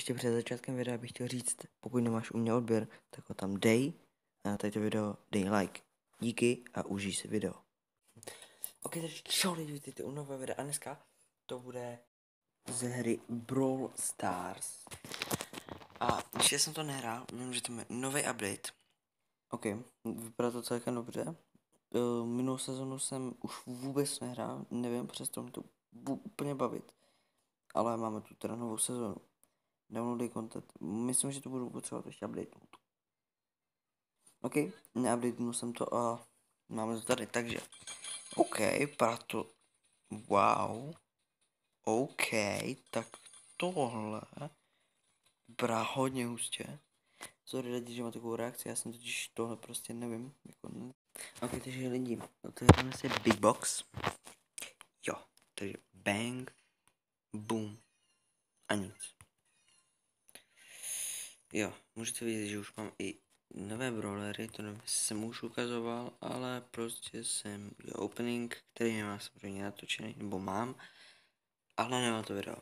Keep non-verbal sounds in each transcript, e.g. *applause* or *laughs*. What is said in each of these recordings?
ještě před začátkem videa bych chtěl říct, pokud nemáš u mě odběr, tak ho tam dej a na toto video dej like. Díky a užij si video. Ok, takže čau lidi, vítejte u nové videa a dneska to bude ze hry Brawl Stars. A ještě jsem to nehrál, vím, že to je nový update. Ok, vypadá to celkem dobře. Uh, minulou sezonu jsem už vůbec nehrál, nevím, přesto mě to úplně bavit. Ale máme tu teda novou sezonu. Downloady content. Myslím, že to budu potřebovat ještě updatenout. OK, neupdatenul jsem to a máme to tady, takže. OK, proto. Wow. OK, tak tohle brá hodně hustě. Sorry lidi, že má takovou reakci, já jsem totiž tohle prostě nevím. Jako ne. Ok, takže lidi, otevřeme si Big Box. Jo, takže bang, boom a nic. Jo, můžete vidět, že už mám i nové brawlery, to nevím, jsem už ukazoval, ale prostě jsem udělal opening, který nemám samozřejmě natočený, nebo mám, ale nemám to video,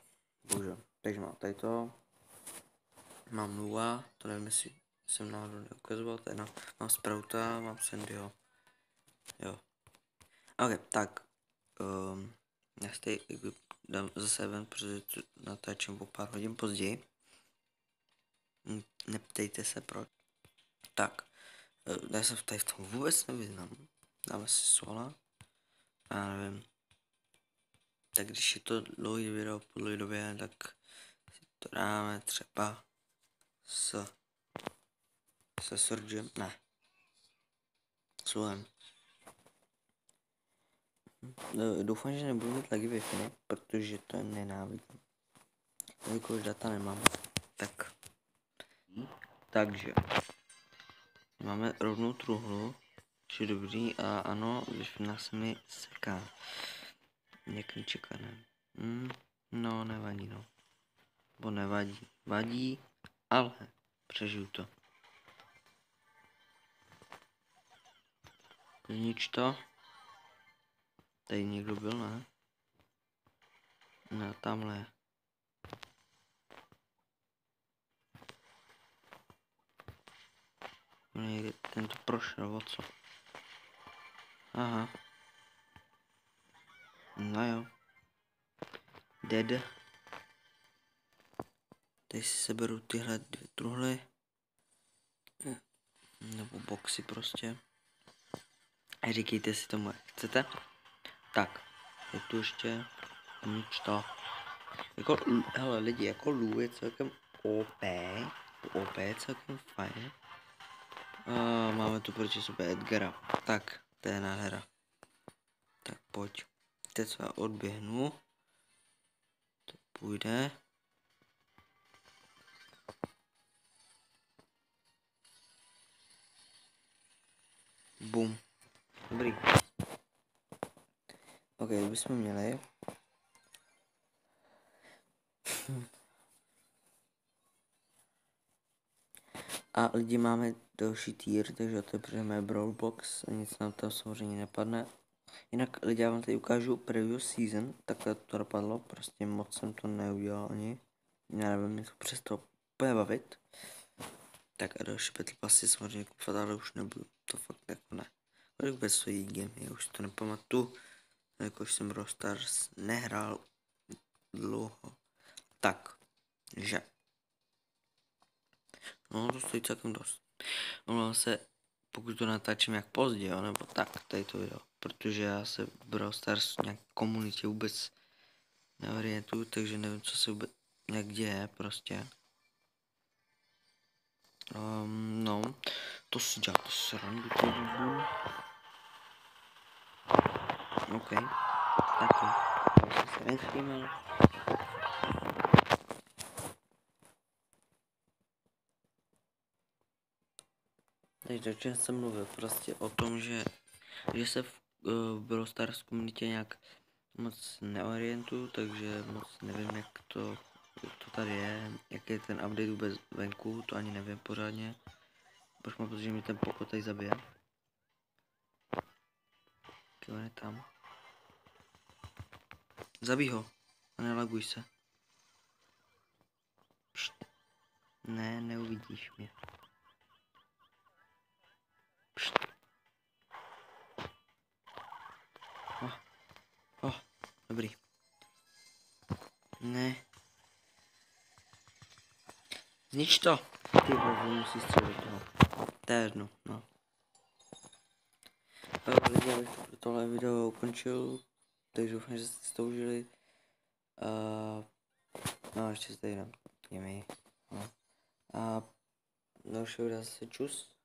bohužel. Takže mám tady to, mám Lua, to nevím, jestli jsem náhodou neukazoval, tady no, mám Sprouta, mám Sandyho, jo. Ok, tak, um, já si tady dám zase event, protože to natáčím o pár hodin později. Hm, neptejte se proč. Tak, eh, já se tady v tom vůbec nevyznám. Dáme si sola. Já nevím. Tak když je to dlouhý video po dlouhé době, tak si to dáme třeba s se Surgem, ne. Sluhem. Hm, doufám, že nebudu mít lagy wi protože to nenávidím. Jelikož data nemám, takže máme rovnou truhlu, je dobrý a ano, wi se mi seká. Jak nečekané. Hmm, no, nevadí, no. Bo nevadí. Vadí, ale přežiju to. Znič to. Tady někdo byl, ne? No, tamhle. Někdy ten to prošel, o co? Aha. No jo. Dead. Teď si seberu tyhle dvě truhly. Nebo boxy prostě. A říkejte si tomu, jak chcete. Tak, je tu ještě nič to. Jako, hele lidi, jako Lou je celkem OP. OP je celkem fajn. A máme tu proti sobě Edgara. Tak, to je nádhera. Tak pojď. Teď já odběhnu. To půjde. Bum. Dobrý. Ok, bychom měli. *laughs* A lidi máme další tier, takže otevřeme Brawl Box a nic nám tam samozřejmě nepadne. Jinak lidi, já vám tady ukážu preview season, takhle to dopadlo, prostě moc jsem to neudělal ani. Já nevím, mě to přesto úplně bavit. Tak a další Battle Passy samozřejmě kupovat, ale už nebudu, to fakt jako ne. Kolik vůbec stojí game, já už to nepamatuju, jakož jsem Brawl Stars nehrál dlouho. Tak, že. No, to stojí celkem dost. Omlouvám se, pokud to natáčím jak pozdě, jo, nebo tak, tady to video. Protože já se v Brawl Stars nějak komunitě vůbec neorientuju, takže nevím, co se vůbec nějak děje prostě. Um, no, to si dělá to srandu, to budu. OK, tak jo, o čem jsem mluvil? Prostě o tom, že, že se v uh, Brawl Stars komunitě nějak moc neorientuju, takže moc nevím, jak to, to tady je, jak je ten update vůbec venku, to ani nevím pořádně. Proč mám pocit, že mi ten pokot tady zabije. Kdo je tam? Zabij ho a nelaguj se. Pšt. Ne, neuvidíš mě. Dobrý. Ne. Znič to. Ty vole, musí střílet do toho. Jedno, no. Lidi, abych to- tohle video ukončil, takže doufám, že jste to užili. Uh, no, ještě se tady dám. No. A další video zase čus.